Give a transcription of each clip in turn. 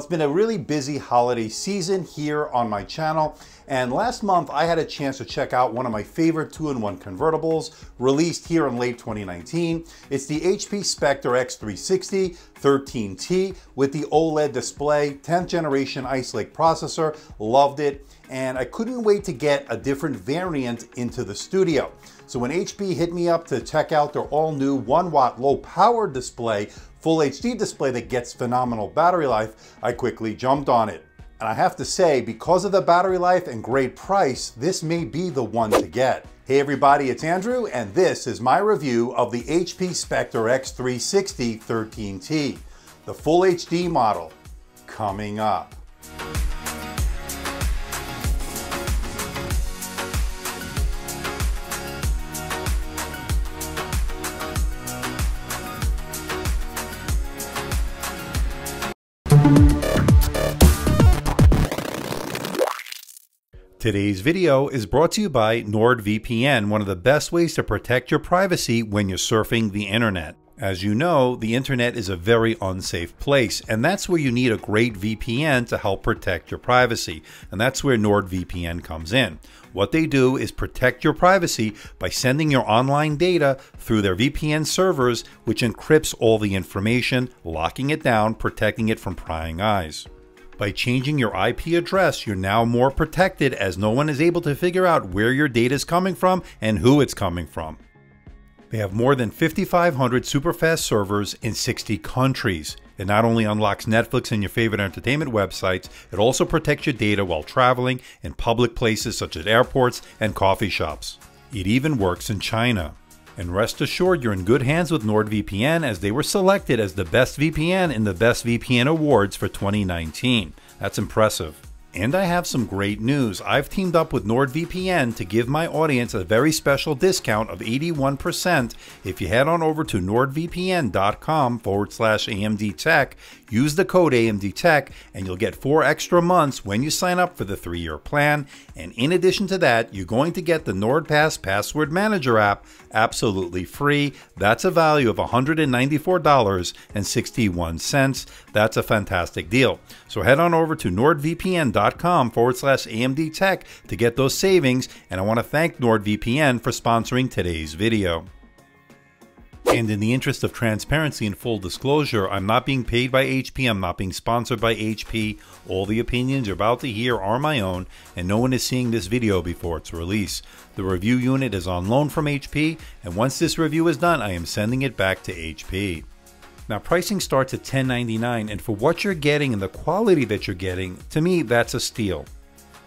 it's been a really busy holiday season here on my channel. And last month, I had a chance to check out one of my favorite two-in-one convertibles released here in late 2019. It's the HP Spectre X360 13T with the OLED display, 10th generation Ice Lake processor. Loved it. And I couldn't wait to get a different variant into the studio. So when HP hit me up to check out their all new 1 watt low power display full HD display that gets phenomenal battery life, I quickly jumped on it. And I have to say, because of the battery life and great price, this may be the one to get. Hey everybody, it's Andrew, and this is my review of the HP Spectre X360 13T, the full HD model, coming up. Today's video is brought to you by NordVPN, one of the best ways to protect your privacy when you're surfing the internet. As you know, the internet is a very unsafe place, and that's where you need a great VPN to help protect your privacy. And that's where NordVPN comes in. What they do is protect your privacy by sending your online data through their VPN servers, which encrypts all the information, locking it down, protecting it from prying eyes. By changing your IP address, you're now more protected as no one is able to figure out where your data is coming from and who it's coming from. They have more than 5,500 superfast servers in 60 countries. It not only unlocks Netflix and your favorite entertainment websites, it also protects your data while traveling in public places such as airports and coffee shops. It even works in China. And rest assured you're in good hands with NordVPN as they were selected as the best VPN in the Best VPN Awards for 2019. That's impressive. And I have some great news. I've teamed up with NordVPN to give my audience a very special discount of 81% if you head on over to nordvpn.com forward slash AMD Tech, use the code AMD Tech, and you'll get four extra months when you sign up for the three year plan. And in addition to that, you're going to get the NordPass Password Manager app absolutely free. That's a value of $194.61. That's a fantastic deal. So head on over to nordvpn.com nordvpn.com forward slash AMD Tech to get those savings. And I want to thank NordVPN for sponsoring today's video. And in the interest of transparency and full disclosure, I'm not being paid by HP, I'm not being sponsored by HP. All the opinions you're about to hear are my own, and no one is seeing this video before its release. The review unit is on loan from HP, and once this review is done, I am sending it back to HP. Now pricing starts at $10.99 and for what you're getting and the quality that you're getting, to me that's a steal.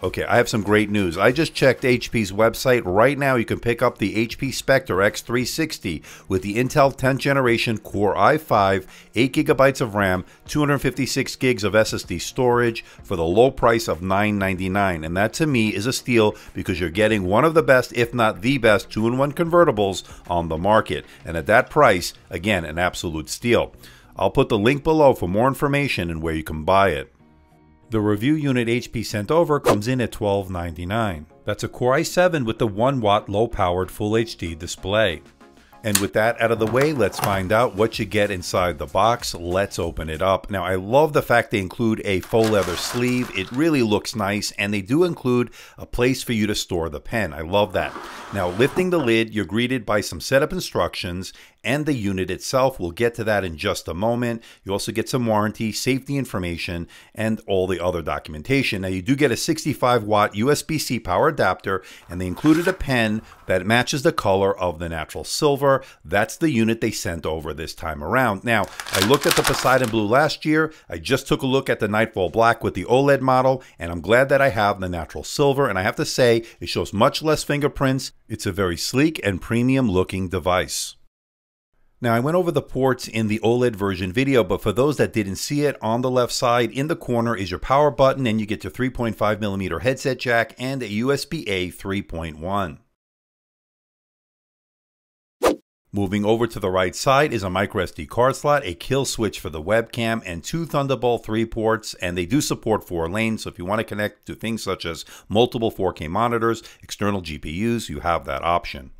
Okay, I have some great news. I just checked HP's website. Right now, you can pick up the HP Spectre X360 with the Intel 10th generation Core i5, 8 gigabytes of RAM, 256 gigs of SSD storage for the low price of 999. And that to me is a steal because you're getting one of the best, if not the best, two in one convertibles on the market. And at that price, again, an absolute steal. I'll put the link below for more information and where you can buy it. The review unit HP sent over comes in at $12.99. That's a Core i7 with the 1 watt low powered Full HD display. And with that out of the way, let's find out what you get inside the box. Let's open it up. Now, I love the fact they include a faux leather sleeve. It really looks nice, and they do include a place for you to store the pen. I love that. Now, lifting the lid, you're greeted by some setup instructions and the unit itself. We'll get to that in just a moment. You also get some warranty, safety information, and all the other documentation. Now, you do get a 65 watt USB C power adapter, and they included a pen that matches the color of the natural silver. That's the unit they sent over this time around. Now, I looked at the Poseidon Blue last year. I just took a look at the Nightfall Black with the OLED model, and I'm glad that I have the natural silver. And I have to say, it shows much less fingerprints. It's a very sleek and premium looking device. Now I went over the ports in the OLED version video, but for those that didn't see it, on the left side in the corner is your power button and you get your 3.5 millimeter headset jack and a USB-A 3.1. Moving over to the right side is a microSD card slot, a kill switch for the webcam, and two Thunderbolt 3 ports, and they do support four lanes, so if you want to connect to things such as multiple 4K monitors, external GPUs, you have that option.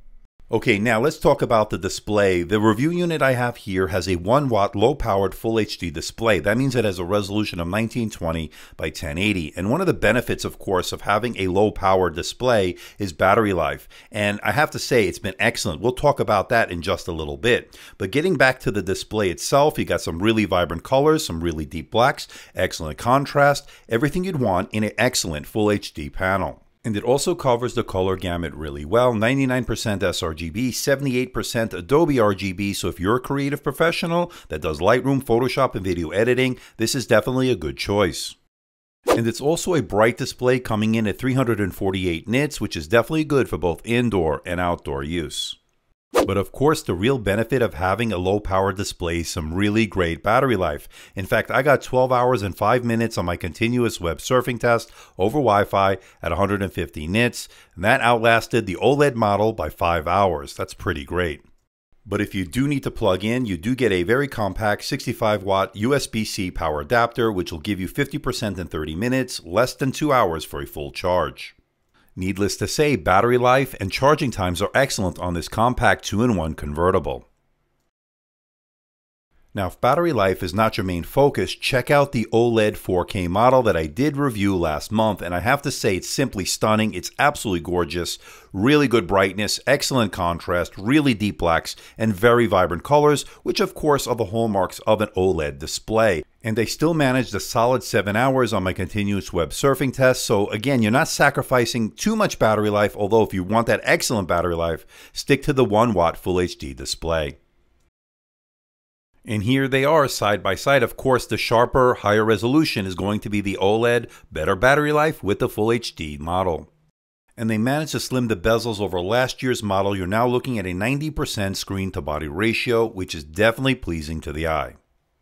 Okay, now let's talk about the display. The review unit I have here has a 1 watt low powered full HD display. That means it has a resolution of 1920 by 1080. And one of the benefits, of course, of having a low powered display is battery life. And I have to say, it's been excellent. We'll talk about that in just a little bit. But getting back to the display itself, you got some really vibrant colors, some really deep blacks, excellent contrast, everything you'd want in an excellent full HD panel. And it also covers the color gamut really well 99% sRGB, 78% Adobe RGB. So if you're a creative professional that does Lightroom, Photoshop, and video editing, this is definitely a good choice. And it's also a bright display coming in at 348 nits, which is definitely good for both indoor and outdoor use. But of course, the real benefit of having a low power display is some really great battery life. In fact, I got 12 hours and 5 minutes on my continuous web surfing test over Wi Fi at 150 nits, and that outlasted the OLED model by 5 hours. That's pretty great. But if you do need to plug in, you do get a very compact 65 watt USB C power adapter, which will give you 50% in 30 minutes, less than 2 hours for a full charge. Needless to say, battery life and charging times are excellent on this compact 2-in-1 convertible. Now, if battery life is not your main focus, check out the OLED 4K model that I did review last month, and I have to say it's simply stunning. It's absolutely gorgeous, really good brightness, excellent contrast, really deep blacks, and very vibrant colors, which of course are the hallmarks of an OLED display. And they still managed a solid 7 hours on my continuous web surfing test, so again, you're not sacrificing too much battery life, although if you want that excellent battery life, stick to the 1 watt Full HD display. And here they are side by side. Of course, the sharper, higher resolution is going to be the OLED, better battery life with the Full HD model. And they managed to slim the bezels over last year's model. You're now looking at a 90% screen to body ratio, which is definitely pleasing to the eye.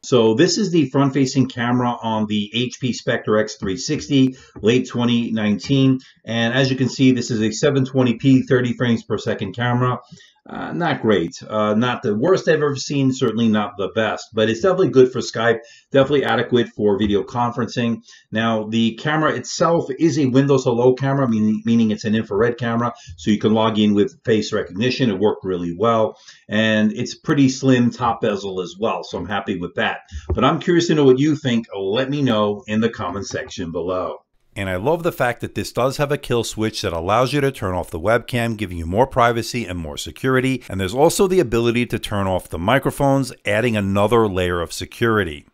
So this is the front-facing camera on the HP Spectre X360, late 2019. And as you can see, this is a 720p, 30 frames per second camera. Uh, not great. Uh, not the worst I've ever seen, certainly not the best, but it's definitely good for Skype, definitely adequate for video conferencing. Now, the camera itself is a Windows Hello camera, meaning, meaning it's an infrared camera, so you can log in with face recognition. It worked really well, and it's pretty slim top bezel as well, so I'm happy with that. But I'm curious to know what you think. Let me know in the comment section below. And I love the fact that this does have a kill switch that allows you to turn off the webcam, giving you more privacy and more security. And there's also the ability to turn off the microphones, adding another layer of security.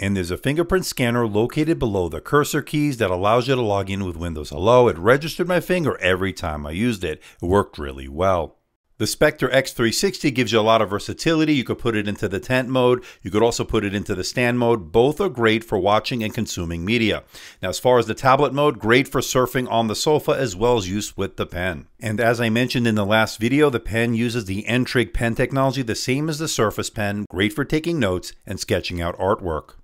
And there's a fingerprint scanner located below the cursor keys that allows you to log in with Windows Hello. It registered my finger every time I used it. It worked really well. The Spectre X360 gives you a lot of versatility. You could put it into the tent mode. You could also put it into the stand mode. Both are great for watching and consuming media. Now, as far as the tablet mode, great for surfing on the sofa as well as use with the pen. And as I mentioned in the last video, the pen uses the N-Trig pen technology, the same as the Surface Pen, great for taking notes and sketching out artwork.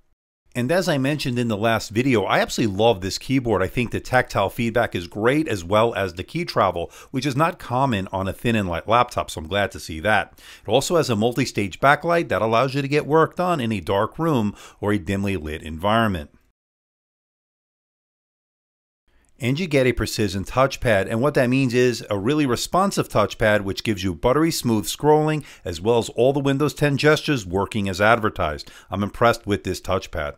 And as I mentioned in the last video, I absolutely love this keyboard. I think the tactile feedback is great as well as the key travel, which is not common on a thin and light laptop, so I'm glad to see that. It also has a multi-stage backlight that allows you to get work done in a dark room or a dimly lit environment. And you get a precision touchpad, and what that means is a really responsive touchpad which gives you buttery smooth scrolling as well as all the Windows 10 gestures working as advertised. I'm impressed with this touchpad.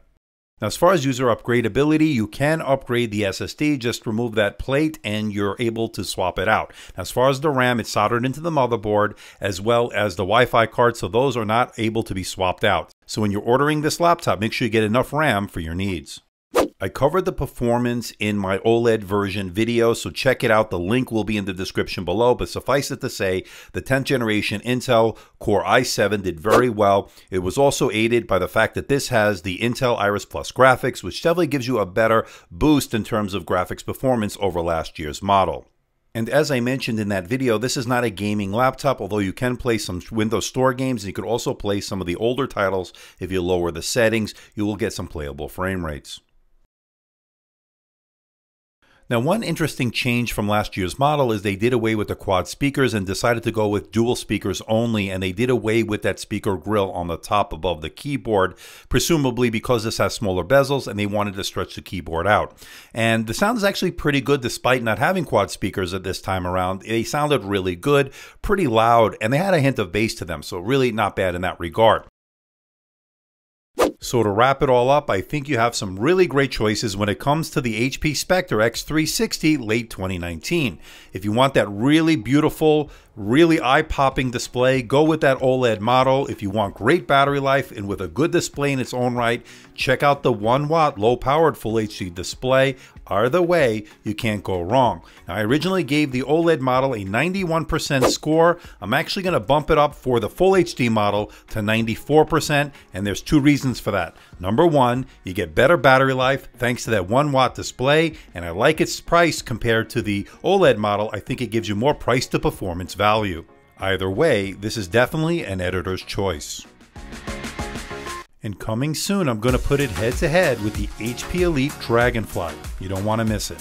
Now, as far as user upgradability, you can upgrade the SSD, just remove that plate and you're able to swap it out. Now, as far as the RAM, it's soldered into the motherboard as well as the Wi Fi card, so those are not able to be swapped out. So, when you're ordering this laptop, make sure you get enough RAM for your needs. I covered the performance in my OLED version video, so check it out. The link will be in the description below, but suffice it to say, the 10th generation Intel Core i7 did very well. It was also aided by the fact that this has the Intel Iris Plus graphics, which definitely gives you a better boost in terms of graphics performance over last year's model. And as I mentioned in that video, this is not a gaming laptop, although you can play some Windows Store games. And you could also play some of the older titles. If you lower the settings, you will get some playable frame rates. Now, one interesting change from last year's model is they did away with the quad speakers and decided to go with dual speakers only, and they did away with that speaker grill on the top above the keyboard, presumably because this has smaller bezels and they wanted to stretch the keyboard out. And the sound is actually pretty good despite not having quad speakers at this time around. They sounded really good, pretty loud, and they had a hint of bass to them, so really not bad in that regard. So to wrap it all up, I think you have some really great choices when it comes to the HP Spectre X360 late 2019. If you want that really beautiful, really eye-popping display, go with that OLED model. If you want great battery life and with a good display in its own right, check out the 1 watt low-powered Full HD display. Either way, you can't go wrong. Now, I originally gave the OLED model a 91% score. I'm actually going to bump it up for the Full HD model to 94%, and there's two reasons for that. Number one, you get better battery life thanks to that 1 watt display, and I like its price compared to the OLED model. I think it gives you more price to performance value. Either way, this is definitely an editor's choice. And coming soon, I'm going to put it head to head with the HP Elite Dragonfly. You don't want to miss it.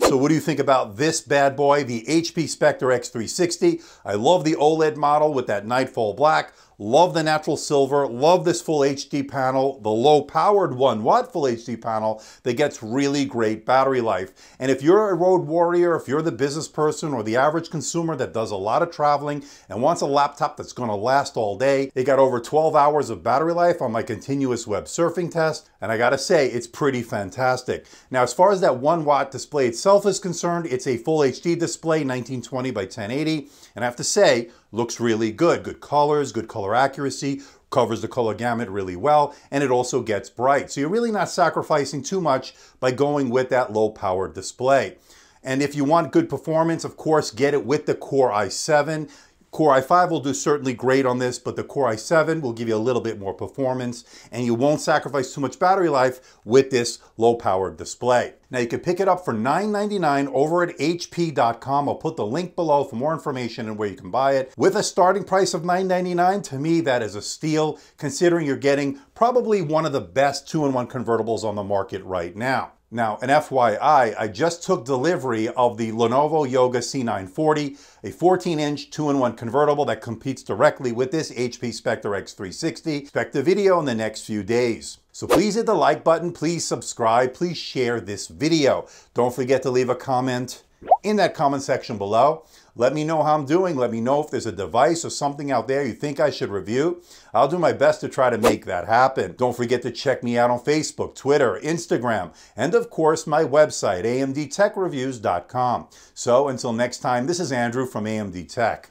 So what do you think about this bad boy, the HP Spectre X360? I love the OLED model with that Nightfall Black. Love the natural silver, love this full HD panel, the low powered 1 watt full HD panel that gets really great battery life. And if you're a road warrior, if you're the business person or the average consumer that does a lot of traveling and wants a laptop that's gonna last all day, it got over 12 hours of battery life on my continuous web surfing test. And I gotta say, it's pretty fantastic. Now, as far as that 1 watt display itself is concerned, it's a full HD display, 1920 by 1080. And I have to say, looks really good. Good colors, good color accuracy, covers the color gamut really well, and it also gets bright. So you're really not sacrificing too much by going with that low power display. And if you want good performance, of course, get it with the Core i7. Core i5 will do certainly great on this, but the Core i7 will give you a little bit more performance and you won't sacrifice too much battery life with this low powered display. Now you can pick it up for $9.99 over at HP.com. I'll put the link below for more information and where you can buy it. With a starting price of $9.99, to me that is a steal considering you're getting probably one of the best two-in-one convertibles on the market right now. Now, an FYI, I just took delivery of the Lenovo Yoga C940, a 14-inch 2-in-1 convertible that competes directly with this HP Spectre X360. Expect a video in the next few days. So please hit the like button, please subscribe, please share this video. Don't forget to leave a comment in that comment section below. Let me know how I'm doing. Let me know if there's a device or something out there you think I should review. I'll do my best to try to make that happen. Don't forget to check me out on Facebook, Twitter, Instagram, and of course my website, amdtechreviews.com. So until next time, this is Andrew from AMD Tech.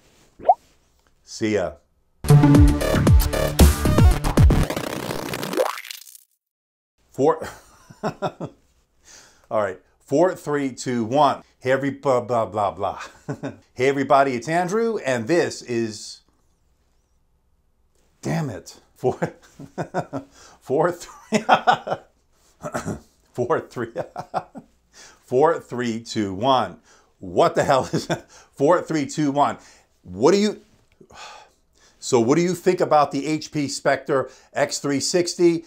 See ya. Four. All right. Four, three, two, one. Hey, every blah, blah, blah, blah. hey, everybody, it's Andrew, and this is. Damn it. Four, four, three. four, three. four, three, two, one. What the hell is that? Four, three, two, one. What do you. So, what do you think about the HP Spectre X360?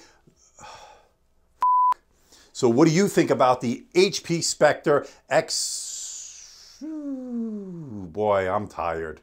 So what do you think about the HP Spectre X... Boy, I'm tired.